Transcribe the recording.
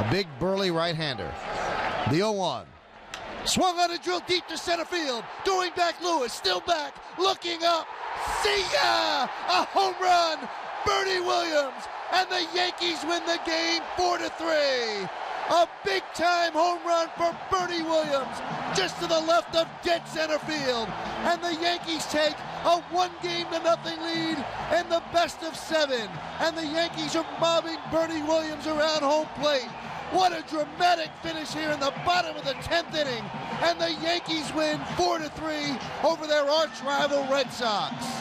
A big burly right-hander. The 0-1. Swung on a drill deep to center field. Doing back Lewis, still back, looking up. See ya! A home run! Bernie Williams! And the Yankees win the game 4 to 3. A big time home run for Bernie Williams, just to the left of dead center field. And the Yankees take a one game to nothing lead in the best of seven. And the Yankees are mobbing Bernie Williams around home plate. What a dramatic finish here in the bottom of the 10th inning. And the Yankees win 4 to 3 over their arch rival Red Sox.